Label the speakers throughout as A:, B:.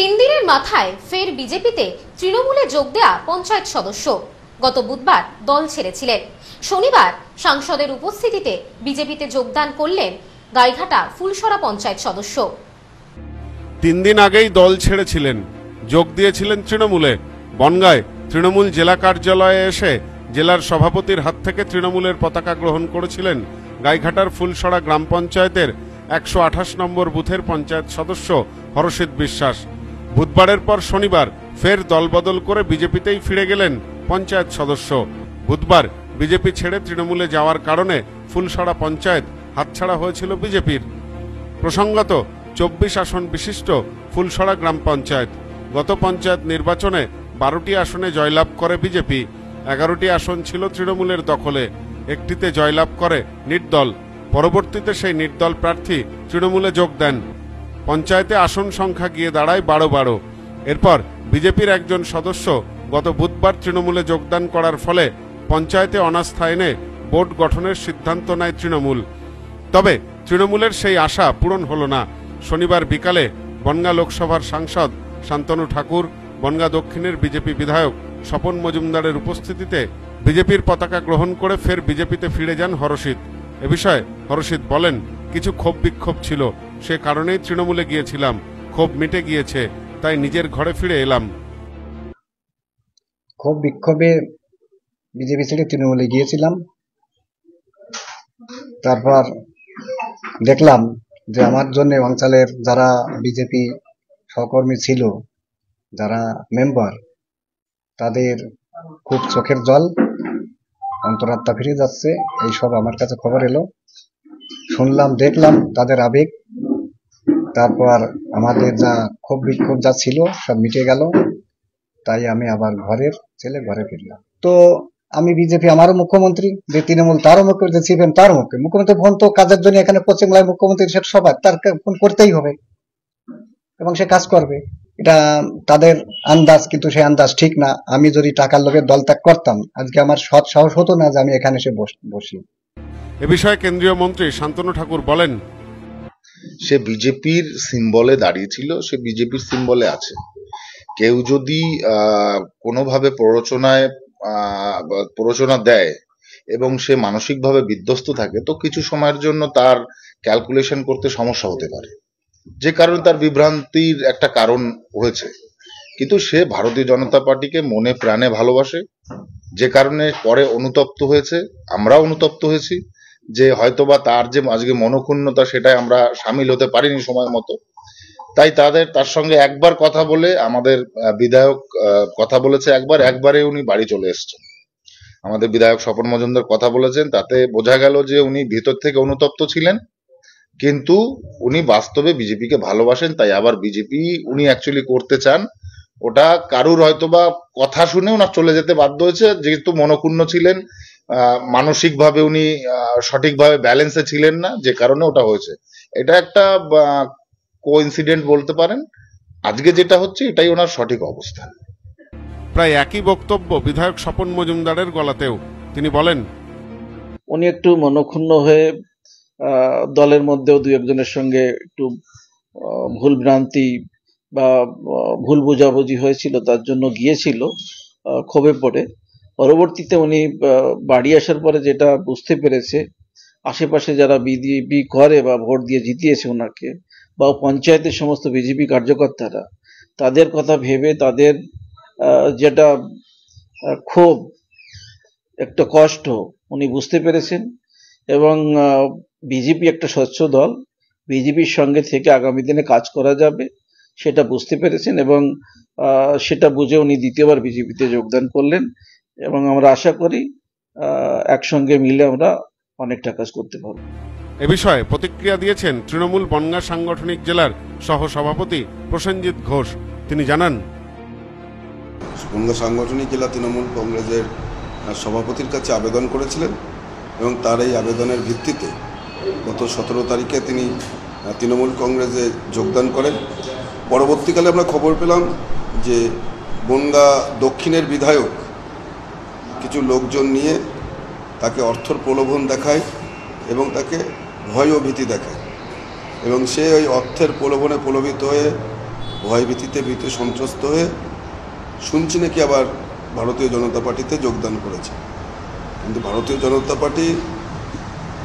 A: তিন দিনের মাথায় ফের বিজেপিতে তৃণমূলে যোগ দেয়া পঞ্চায়েত সদস্য। গত বুধবার দল ছেড়েছিলেন। শনিবার সাংসদের উপস্থিতিতে বিজেপিতে যোগদান করলেন গাইঘাটা ফুলসরা পঞ্চায়েত সদস্য।
B: তিন দিন আগেই দল ছেড়েছিলেন। যোগ দিয়েছিলেন তৃণমূলে। বনগায় তৃণমূল জেলা কার্যালয়ে এসে জেলার সভাপতির হাত থেকে তৃণমূলের পতাকা গ্রহণ করেছিলেন গাইঘাটার ফুলসরা গ্রাম পঞ্চায়েতের একশো আঠাশ নম্বর বুথের পঞ্চায়েত সদস্য হরষিত বিশ্বাস। বুধবারের পর শনিবার ফের দলবদল করে বিজেপিতেই ফিরে গেলেন পঞ্চায়েত সদস্য। বুধবার বিজেপি ছেড়ে তৃণমূলে যাওয়ার কারণে ফুলসড়া পঞ্চায়েত হাতছাড়া হয়েছিল বিজেপির। প্রসঙ্গত, চব্বিশ আসন বিশিষ্ট ফুলসড়া গ্রাম পঞ্চায়েত। গত পঞ্চায়েত নির্বাচনে বারোটি আসনে জয়লাভ করে বিজেপি। এগারোটি আসন ছিল তৃণমূলের দখলে। একটিতে জয়লাভ করে নির্দল। পরবর্তীতে সেই নির্দল প্রার্থী তৃণমূলে যোগ দেন। পঞ্চায়েতে আসন সংখ্যা গিয়ে দাঁড়ায় বারো বারো। এরপর বিজেপির একজন সদস্য গত বুধবার তৃণমূলে যোগদান করার ফলে পঞ্চায়েতে অনাস্থা এনে বোর্ড গঠনের সিদ্ধান্ত নেয় তৃণমূল। তবে তৃণমূলের সেই আশা পূরণ হল না। শনিবার বিকালে বনগা লোকসভার সাংসদ শান্তনু ঠাকুর, বনগা দক্ষিণের বিজেপি বিধায়ক স্বপন মজুমদারের উপস্থিতিতে বিজেপির পতাকা গ্রহণ করে ফের বিজেপিতে ফিরে যান হরষিত। এ বিষয়ে হরষিত বলেন, কিছু ক্ষোভ বিক্ষোভ ছিল। সে কারণেই তৃণমূলে গিয়েছিলাম। ক্ষোভ মিটে গিয়েছে, তাই নিজের ঘরে ফিরে এলাম।
C: খুব বিক্ষোভে বিজেপি ছেড়ে তৃণমূলে গিয়েছিলাম। তারপর দেখলাম যে আমার জন্য অঞ্চলের যারা বিজেপি সহকর্মী ছিল, যারা মেম্বার, তাদের খুব চোখের জল, অন্তরাত্মা ফিরে যাচ্ছে এইসব আমার কাছে খবর এলো। শুনলাম, দেখলাম তাদের আবেগ তারপর আমাদের যা ক্ষোভ বিক্ষোভ যা ছিল, সব মিটে গেল। তাই আমি আবার ঘরের ছেলে ঘরে ফিরলাম। তো আমি বিজেপি আমারও মুখ্যমন্ত্রী, যে তৃণমূল তারও মুখ্যমন্ত্রী সিপিএম তারও মুখ্য, মুখ্যমন্ত্রী ফোন তো কাজের জন্য এখানে পশ্চিমবাংলার মুখ্যমন্ত্রী সেটা সবার, তার ফোন করতেই হবে। এবং সে কাজ করবে। এটা তাদের আন্দাজ, কিন্তু সেই আন্দাজ ঠিক না। আমি যদি টাকার লোভে দল ত্যাগ করতাম, আজকে আমার সৎ সাহস হতো না যে আমি এখানে এসে বসি।
B: এ বিষয়ে কেন্দ্রীয় মন্ত্রী শান্তনু ঠাকুর বলেন
D: সে বিজেপির সিম্বলে দাঁড়িয়েছিল, সে বিজেপির সিম্বলে আছে। কেউ যদি কোনোভাবে প্ররোচনায় প্ররোচনা দেয় এবং সে মানসিকভাবে বিধ্বস্ত থাকে, তো কিছু সময়ের জন্য তার ক্যালকুলেশন করতে সমস্যা হতে পারে। যে কারণে তার বিভ্রান্তির একটা কারণ হয়েছে। কিন্তু সে ভারতীয় জনতা পার্টিকে মনে প্রাণে ভালোবাসে, যে কারণে পরে অনুতপ্ত হয়েছে আমরা অনুতপ্ত হয়েছি। যে হয়তোবা তার যে আজকে মনক্ষুণ্ণতা সেটাই আমরা সামিল হতে পারিনি সময় মতো। তাই তাদের, তার সঙ্গে একবার কথা বলে আমাদের বিধায়ক কথা বলেছে একবার, একবারে উনি বাড়ি চলে এসেছেন। আমাদের বিধায়ক স্বপন মজুমদার কথা বলেছেন, তাতে বোঝা গেল যে উনি ভিতর থেকে অনুতপ্ত ছিলেন। কিন্তু উনি বাস্তবে বিজেপিকে ভালোবাসেন, তাই আবার বিজেপি উনি অ্যাকচুয়ালি করতে চান। ওটা কারুর হয়তোবা কথা শুনে ওনার চলে যেতে বাধ্য হয়েছে, যেহেতু মনক্ষুণ্ণ ছিলেন মানসিকভাবে উনি আহ, সঠিকভাবে ব্যালেন্সে ছিলেন না যে কারণে ওটা হয়েছে। এটা একটা কোইন্সিডেন্ট বলতে পারেন। আজকে যেটা হচ্ছে এটাই ওনার সঠিক অবস্থান।
B: প্রায় একই বক্তব্য বিধায়ক স্বপন মজুমদারের গলাতেও। তিনি বলেন
E: উনি একটু মনক্ষুণ্ণ হয়ে আহ, দলের মধ্যেও দুই একজনের সঙ্গে একটু আহ, ভুল ভ্রান্তি বা ভুল বোঝাবুঝি হয়েছিল তার জন্য গিয়েছিল ক্ষোভে পড়ে। পরবর্তীতে উনি বাড়ি আসার পরে যেটা বুঝতে পেরেছে, আশেপাশে যারা বিজেপি করে বা ভোট দিয়ে জিতিয়েছে ওনাকে বা পঞ্চায়েতের সমস্ত বিজেপি কার্যকর্তারা, তাদের কথা ভেবে তাদের যেটা ক্ষোভ, একটা কষ্ট উনি বুঝতে পেরেছেন এবং বিজেপি একটা স্বচ্ছ দল, বিজেপির সঙ্গে থেকে আগামী দিনে কাজ করা যাবে, সেটা বুঝতে পেরেছেন এবং সেটা বুঝে উনি দ্বিতীয়বার বিজেপিতে যোগদান করলেন। এবং আমরা আশা করি একসঙ্গে মিলে আমরা অনেকটা কাজ করতে পারব।
B: এ বিষয়ে প্রতিক্রিয়া দিয়েছেন তৃণমূল বনগা সাংগঠনিক জেলার সহ সভাপতি প্রসেনজিৎ ঘোষ। তিনি জানান
F: বনগা সাংগঠনিক জেলা তৃণমূল কংগ্রেসের সভাপতির কাছে আবেদন করেছিলেন এবং তার এই আবেদনের ভিত্তিতে গত সতেরো তারিখে তিনি তৃণমূল কংগ্রেসে যোগদান করেন। পরবর্তীকালে আমরা খবর পেলাম যে বনগা দক্ষিণের বিধায়ক কিছু লোকজন নিয়ে তাকে অর্থর প্রলোভন দেখায় এবং তাকে ভয় ও ভীতি দেখায়। এবং সে ওই অর্থের প্রলোভনে প্রলোভিত হয়ে ভয়ভীতিতে ভীতে, সন্ত্রস্ত হয়ে শুনছি নাকি আবার ভারতীয় জনতা পার্টিতে যোগদান করেছে। কিন্তু ভারতীয় জনতা পার্টি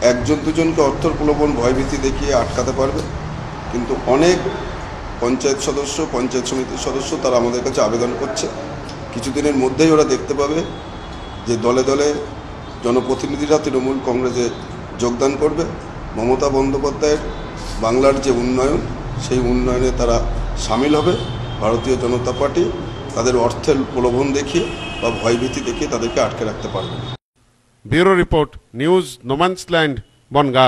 F: একজন দুজনকে অর্থর প্রলোভন ভয়ভীতি দেখিয়ে আটকাতে পারবে। কিন্তু অনেক পঞ্চায়েত সদস্য, পঞ্চায়েত সমিতির সদস্য তারা আমাদের কাছে আবেদন করছে। কিছুদিনের মধ্যেই ওরা দেখতে পাবে যে দলে দলে জনপ্রতিনিধিরা তৃণমূল কংগ্রেসে যোগদান করবে, মমতা বন্দ্যোপাধ্যায়ের বাংলার যে উন্নয়ন, সেই উন্নয়নে তারা সামিল হবে। ভারতীয় জনতা পার্টি তাদের অর্থের প্রলোভন দেখিয়ে বা ভয়ভীতি দেখিয়ে তাদেরকে আটকে রাখতে পারবে
B: bureau report, news, no man's land, Bongaon.